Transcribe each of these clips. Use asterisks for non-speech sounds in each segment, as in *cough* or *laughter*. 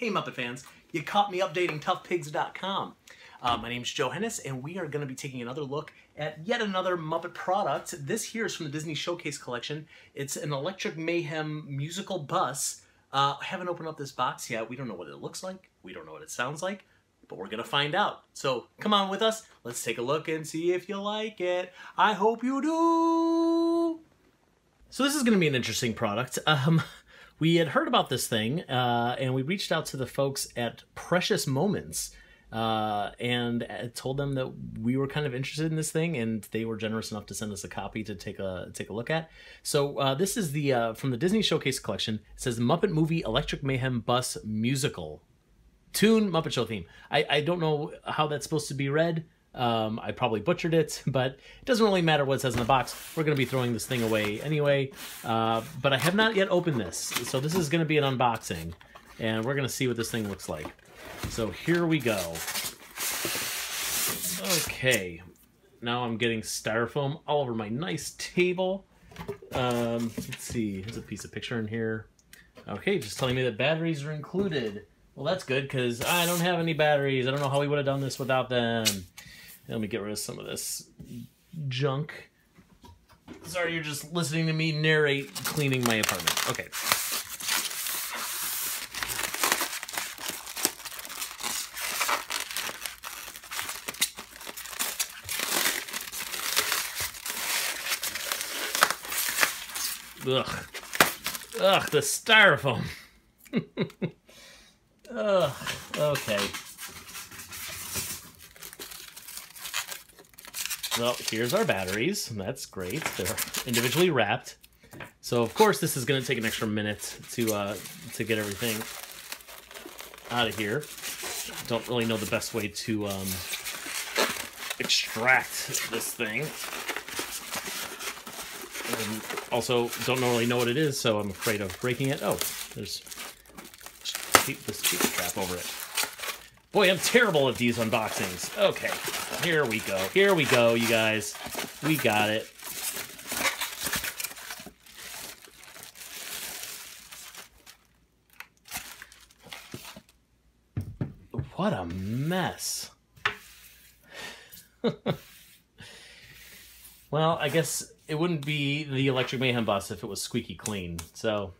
hey Muppet fans. You caught me updating toughpigs.com. Uh, my is Joe Hennes, and we are going to be taking another look at yet another Muppet product. This here is from the Disney Showcase Collection. It's an Electric Mayhem musical bus. Uh, I haven't opened up this box yet. We don't know what it looks like. We don't know what it sounds like, but we're going to find out. So come on with us. Let's take a look and see if you like it. I hope you do. So this is going to be an interesting product. Um, *laughs* we had heard about this thing, uh, and we reached out to the folks at Precious Moments uh, and told them that we were kind of interested in this thing, and they were generous enough to send us a copy to take a take a look at. So uh, this is the uh, from the Disney Showcase collection. It says Muppet Movie Electric Mayhem Bus Musical tune Muppet Show theme. I, I don't know how that's supposed to be read. Um, I probably butchered it, *laughs* but it doesn't really matter what it says in the box. We're going to be throwing this thing away anyway. Uh, but I have not yet opened this, so this is going to be an unboxing, and we're going to see what this thing looks like. So here we go. Okay, now I'm getting styrofoam all over my nice table. Um, let's see, there's a piece of picture in here. Okay, just telling me that batteries are included. Well, that's good because I don't have any batteries. I don't know how we would have done this without them. Let me get rid of some of this junk. Sorry, you're just listening to me narrate cleaning my apartment. Okay. Ugh. Ugh, the styrofoam. *laughs* Ugh, okay. Well, here's our batteries. That's great. They're individually wrapped. So, of course, this is going to take an extra minute to uh, to get everything out of here. Don't really know the best way to um, extract this thing. And also, don't normally know what it is, so I'm afraid of breaking it. Oh, there's this paper trap over it. Boy, I'm terrible at these unboxings. Okay, here we go. Here we go, you guys. We got it. What a mess. *laughs* well, I guess it wouldn't be the Electric Mayhem bus if it was squeaky clean. So,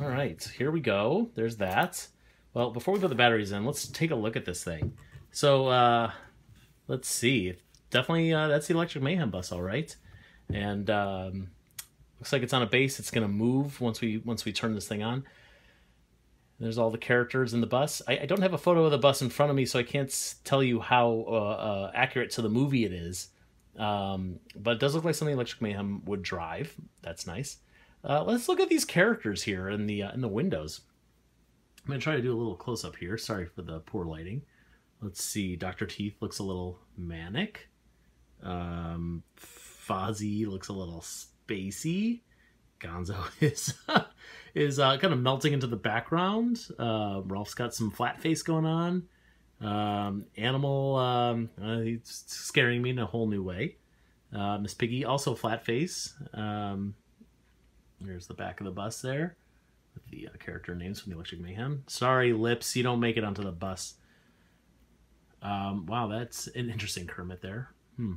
all right, here we go. There's that. Well, before we put the batteries in, let's take a look at this thing. So, uh, let's see. Definitely, uh, that's the Electric Mayhem bus, all right. And um, looks like it's on a base. It's gonna move once we once we turn this thing on. There's all the characters in the bus. I, I, don't have a photo of the bus in front of me, so I can't tell you how uh, uh, accurate to the movie it is. Um, but it does look like something Electric Mayhem would drive. That's nice. Uh, let's look at these characters here in the uh, in the windows. I'm gonna try to do a little close up here. Sorry for the poor lighting. Let's see. Doctor Teeth looks a little manic. Um, Fozzie looks a little spacey. Gonzo *laughs* is is uh, kind of melting into the background. Uh, Rowlf's got some flat face going on. Um, Animal, um, uh, he's scaring me in a whole new way. Uh, Miss Piggy also flat face. Um, there's the back of the bus there the uh, character names from the Electric Mayhem. Sorry, Lips, you don't make it onto the bus. Um, wow, that's an interesting Kermit there. Hmm.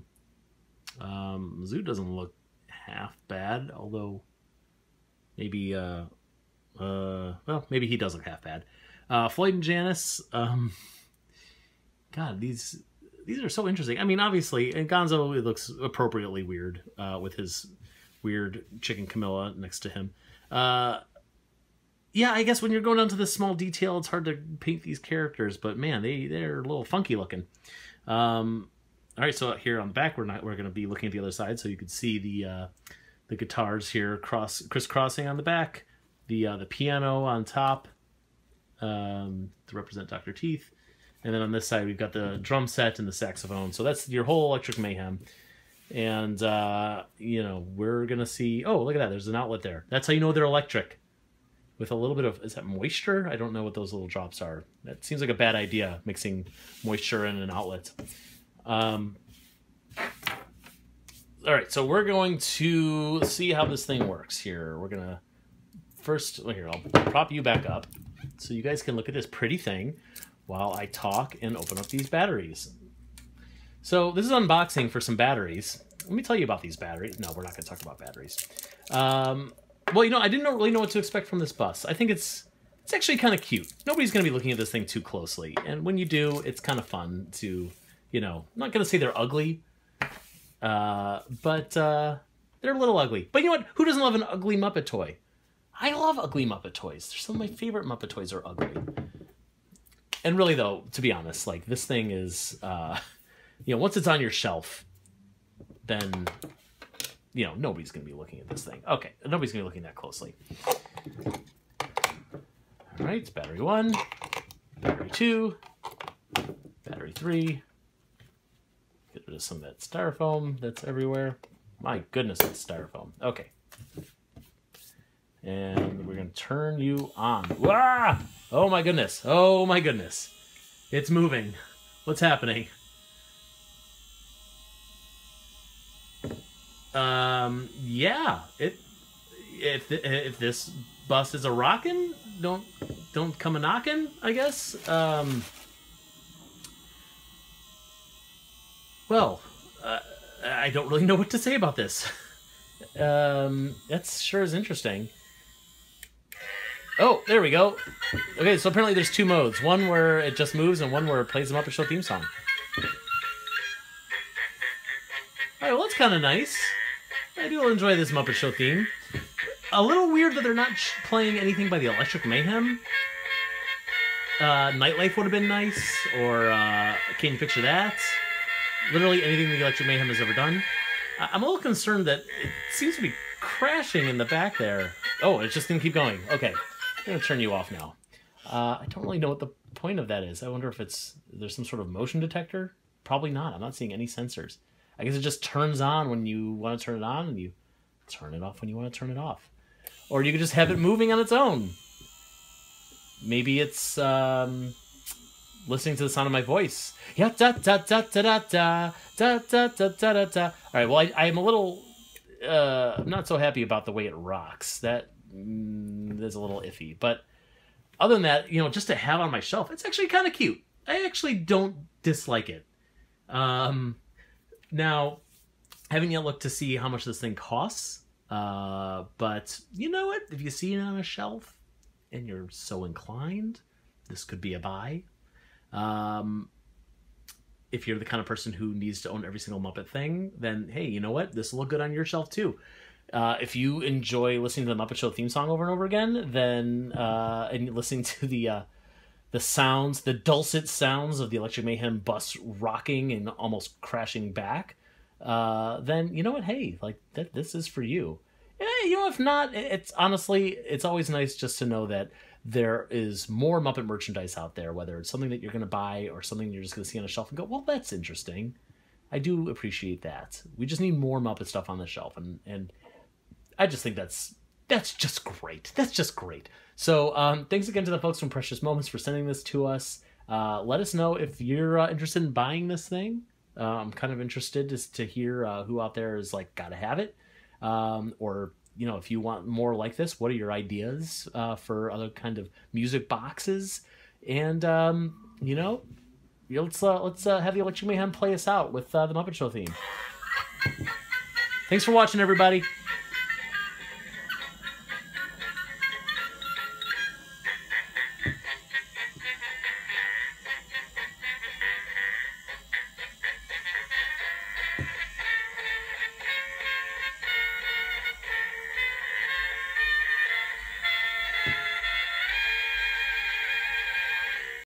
Um, Zoot doesn't look half bad, although maybe, uh, uh, well, maybe he does look half bad. Uh, Floyd and Janice, um, God, these these are so interesting. I mean, obviously, and Gonzo it looks appropriately weird uh, with his weird chicken Camilla next to him. Uh, yeah, I guess when you're going down to this small detail, it's hard to paint these characters, but man, they they're a little funky looking. Um, all right, so here on the back, we're not we're going to be looking at the other side, so you can see the uh, the guitars here cross crisscrossing on the back, the uh, the piano on top um, to represent Doctor Teeth, and then on this side we've got the drum set and the saxophone. So that's your whole Electric Mayhem and uh, you know we're gonna see. Oh, look at that! There's an outlet there. That's how you know they're electric. With a little bit of is that moisture? I don't know what those little drops are. That seems like a bad idea, mixing moisture in an outlet. Um, all right, so we're going to see how this thing works here. We're gonna first well, here. I'll prop you back up so you guys can look at this pretty thing while I talk and open up these batteries. So this is unboxing for some batteries. Let me tell you about these batteries. No, we're not going to talk about batteries. Um, well, you know, I didn't really know what to expect from this bus. I think it's it's actually kind of cute. Nobody's going to be looking at this thing too closely, and when you do, it's kind of fun to, you know, I'm not going to say they're ugly, uh, but uh, they're a little ugly. But you know what? Who doesn't love an ugly Muppet toy? I love ugly Muppet toys. Some of my favorite Muppet toys are ugly. And really, though, to be honest, like this thing is, uh, *laughs* you know, once it's on your shelf, then you know nobody's going to be looking at this thing. Okay, nobody's going to be looking that closely. All right, it's battery one, battery two, battery three. Get rid of some of that styrofoam that's everywhere. My goodness, it's styrofoam. Okay. And we're going to turn you on. Wah! Oh my goodness. Oh my goodness. It's moving. What's happening? Um, yeah. It if if this bus is a rockin', don't don't come a knockin', I guess. Um Well, uh, I don't really know what to say about this. *laughs* um, that's sure is interesting. Oh, there we go. Okay, so apparently there's two modes. One where it just moves and one where it plays the Muppet Show theme song. Alright, well that's kind of nice. I do enjoy this Muppet Show theme. A little weird that they're not playing anything by the Electric Mayhem. Uh, Nightlife would have been nice, or uh, Can You Picture That? literally anything the Electric Mayhem has ever done. I'm a little concerned that it seems to be crashing in the back there. Oh, it's just gonna keep going. Okay, I'm gonna turn you off now. Uh, I don't really know what the point of that is. I wonder if it's there's some sort of motion detector. Probably not. I'm not seeing any sensors. I guess it just turns on when you want to turn it on, and you turn it off when you want to turn it off. Or you could just have it moving on its own. Maybe it's um, listening to the sound of my voice. Yeah, da da da da da da da da da da da. All right. Well, I, I'm a little uh, I'm not so happy about the way it rocks. That mm, is a little iffy. But other than that, you know, just to have on my shelf, it's actually kind of cute. I actually don't dislike it. Um, now, haven't yet looked to see how much this thing costs. Uh, but you know what? If you see it on a shelf and you're so inclined, this could be a buy. Um, if you're the kind of person who needs to own every single Muppet thing, then hey, you know what? This will look good on your shelf too. Uh, if you enjoy listening to the Muppet Show theme song over and over again, then uh, and listening to the uh, the sounds, the dulcet sounds of the Electric Mayhem bus rocking and almost crashing back, uh, then you know what? Hey, like that, this is for you. Yeah, you know, if not, it's honestly, it's always nice just to know that there is more Muppet merchandise out there, whether it's something that you're going to buy or something you're just going to see on a shelf and go, well, that's interesting. I do appreciate that. We just need more Muppet stuff on the shelf, and and I just think that's that's just great. That's just great. So um, thanks again to the folks from Precious Moments for sending this to us. Uh, let us know if you're uh, interested in buying this thing. Uh, I'm kind of interested to, to hear uh, who out there is like, gotta have it, um, or you know, if you want more like this, what are your ideas uh, for other kind of music boxes? And um, you know, let's uh, let's have the Electric Mayhem play us out with the Muppet Show theme. Thanks for watching, everybody.